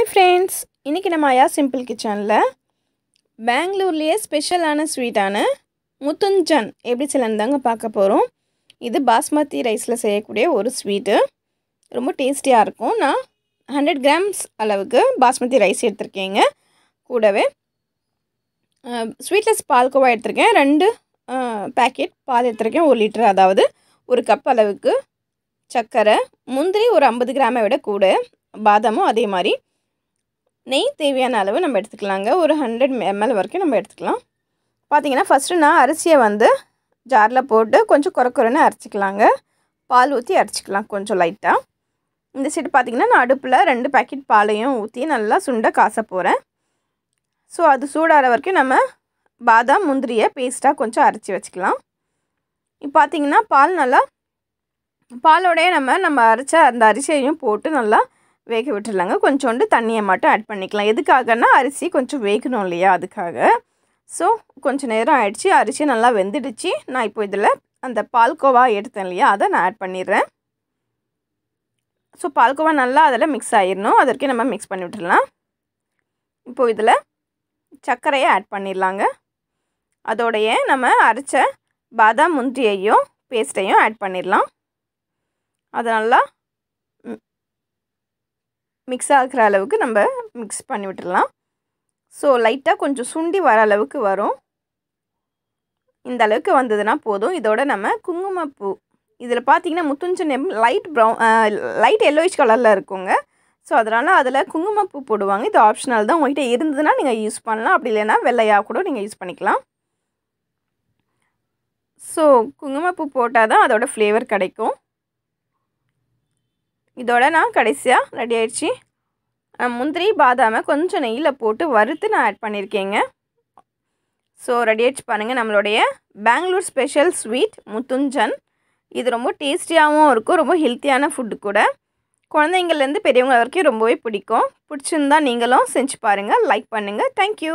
Hi friends இன்றைக்கி நம்ம ஐயா சிம்பிள் கிச்சனில் பெங்களூர்லேயே ஸ்பெஷலான ஸ்வீட்டான முத்துஞ்சன் எப்படி செய்யலான்னு தாங்க பார்க்க போகிறோம் இது பாஸ்மதி ரைஸில் செய்யக்கூடிய ஒரு ஸ்வீட்டு ரொம்ப டேஸ்டியாக இருக்கும். நான் ஹண்ட்ரட் கிராம்ஸ் அளவுக்கு பாஸ்மதி ரைஸ் எடுத்திருக்கேங்க. கூடவே ஸ்வீட்லெஸ் பால்கோவா எடுத்திருக்கேன். ரெண்டு பேக்கெட் பால் எடுத்திருக்கேன். ஒரு லிட்டர் அதாவது ஒரு கப் அளவுக்கு சர்க்கரை முந்திரி ஒரு ஐம்பது கிராமை விட கூட பாதாமும் அதே மாதிரி நெய் தேவையான அளவு நம்ம எடுத்துக்கலாங்க. ஒரு ஹண்ட்ரட் எம்எல் வரைக்கும் நம்ம எடுத்துக்கலாம். பார்த்திங்கன்னா ஃபஸ்ட்டு நான் அரிசியை வந்து ஜாரில் போட்டு கொஞ்சம் குறை குறைன்னு அரைச்சிக்கலாங்க. பால் ஊற்றி அரைச்சிக்கலாம் கொஞ்சம் லைட்டாக இந்த சைடு பார்த்திங்கன்னா நான் அடுப்பில் ரெண்டு பேக்கெட் பாலையும் ஊற்றி நல்லா சுண்ட காச போகிறேன் ஸோ அது சூடாகிற வரைக்கும் நம்ம பாதாம் முந்திரியை பேஸ்ட்டாக கொஞ்சம் அரைச்சி வச்சுக்கலாம். இப்போ பார்த்திங்கன்னா பால் நல்லா பாலோடைய நம்ம நம்ம அரைச்ச அந்த அரிசியையும் போட்டு நல்லா வேக விட்டுடலாங்க. கொஞ்சோண்டு தண்ணியை மட்டும் ஆட் பண்ணிக்கலாம். எதுக்காகனா அரிசி கொஞ்சம் வேகணும் இல்லையா அதுக்காக. ஸோ கொஞ்சம் நேரம் ஆயிடுச்சு. அரிசி நல்லா வெந்துடுச்சு. நான் இப்போ இதில் அந்த பால்கோவா எடுத்தேன் இல்லையா அதை நான் ஆட் பண்ணிடுறேன். ஸோ பால்கோவா நல்லா அதில் மிக்ஸ் ஆகிடணும் அதற்கு நம்ம மிக்ஸ் பண்ணி விட்டுடலாம். இப்போது இதில் சர்க்கரையை ஆட் பண்ணிடலாங்க. அதோடைய நம்ம அரைச்ச பாதாம் முந்திரியையும் பேஸ்ட்டையும் ஆட் பண்ணிடலாம். அதை நல்லா மிக்ஸ் ஆகிற அளவுக்கு நம்ம மிக்ஸ் பண்ணி விட்டுடலாம். ஸோ லைட்டாக கொஞ்சம் சுண்டி வர அளவுக்கு வரும். இந்த அளவுக்கு வந்ததுன்னா போதும். இதோட நம்ம குங்குமப்பூ. இதில் பார்த்தீங்கன்னா முத்துஞ்சன் லைட் ப்ரௌன் லைட் எல்லோயிஷ் கலரில் இருக்குங்க. ஸோ அதனால் அதில் குங்குமப்பூ போடுவாங்க. இது ஆப்ஷனல் தான். உங்கள்கிட்ட இருந்ததுன்னா நீங்கள் யூஸ் பண்ணலாம். அப்படி இல்லைன்னா வெள்ளையாக கூட நீங்கள் யூஸ் பண்ணிக்கலாம். ஸோ குங்குமப்பூ போட்டால் தான் அதோடய ஃப்ளேவர் கிடைக்கும். இதோட நான் கடைசியாக ரெடி ஆயிடுச்சு. முந்திரி பாதாமை கொஞ்சம் நெய்யில் போட்டு வறுத்து நான் ஆட் பண்ணியிருக்கேங்க ஸோ ரெடி ஆயிடுச்சு பாருங்கள் நம்மளுடைய பெங்களூர் ஸ்பெஷல் ஸ்வீட் முத்துஞ்சன். இது ரொம்ப டேஸ்டியாகவும் இருக்கும் ரொம்ப ஹெல்த்தியான ஃபுட்டு கூட. குழந்தைங்கள்லேருந்து பெரியவங்க வரைக்கும் ரொம்பவே பிடிக்கும். பிடிச்சிருந்தா நீங்களும் செஞ்சு பாருங்கள் லைக் பண்ணுங்கள் தேங்க்யூ